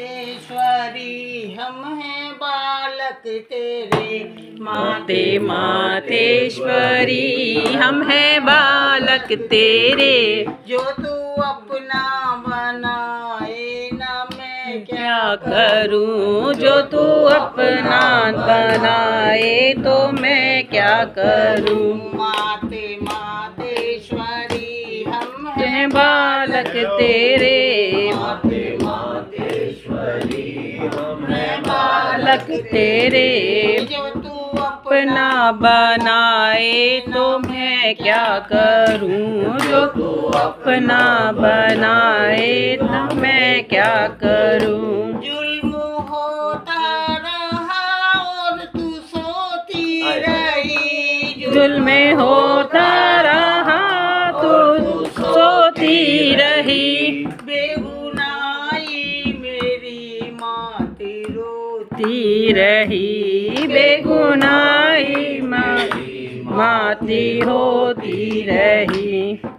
मातेश्वरी हम हैं बालक तेरे। माते मातेश्वरी हम हैं बालक तेरे। जो तू अपना बनाए ना मैं क्या करूँ? जो तू अपना बनाए तो मैं क्या करूँ? माते मातेश्वरी हम हैं हैं बालक तेरे। मैं बालक तेरे जो तू अपना बनाए तो मैं क्या करूँ? जो तू अपना बनाए तो मैं क्या करूँ? जुल्म होता रहा और तू सोती रही। जुल्म होता रही बेगुनाही माँ माती होती रही।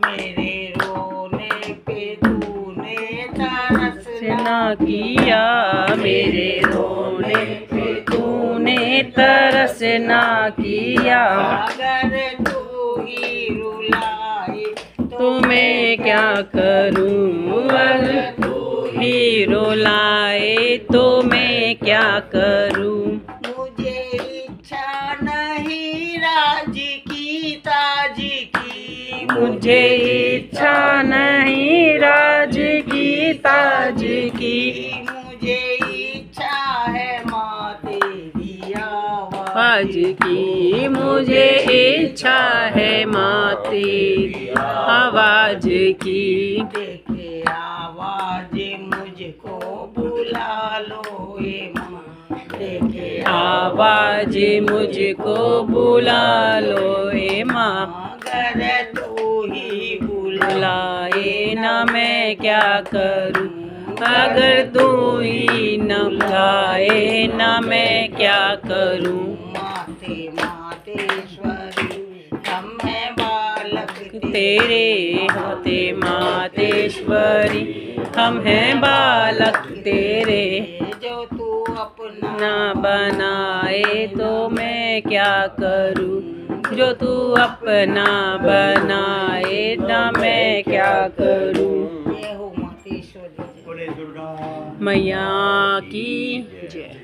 मेरे रोने पे तूने तरस ना किया मेरे रोने पे तूने तरस ना किया। अगर तू ही रुलाए तो मैं क्या करूँ? अगर तू ही रुलाए तो मैं क्या करूँ? मुझे इच्छा नहीं राज की ताज की। मुझे इच्छा नहीं राज की ताज की। मुझे इच्छा है माँ तेरी आवाज़ की मुझे इच्छा है माँ तेरी आवाज़ की। देखे आवाज़ मुझको बुला लो ये माँ देखे। आवाज़ मुझको बुला लो ए माँ। अगर तू ही बुलाए ना मैं क्या करूँ? अगर तू ही न बुलाए ना मैं क्या करूँ? माते मातेश्वरी हम बालक तेरे होते मातेश्वरी हम हैं बालक तेरे। जो तू अपना बनाए तो मैं क्या करूँ? जो तू अपना बनाए ना मैं क्या करूँ? हो मैया की। जय।